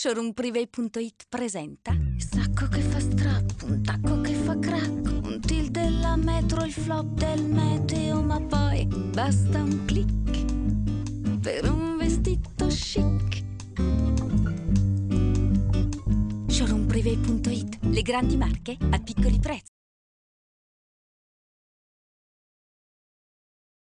Showroomprivé.it presenta Sacco che fa strappo, un tacco che fa crack Un til della metro, il flop del meteo Ma poi basta un click Per un vestito chic. Showroomprivé.it Le grandi marche a piccoli prezzi.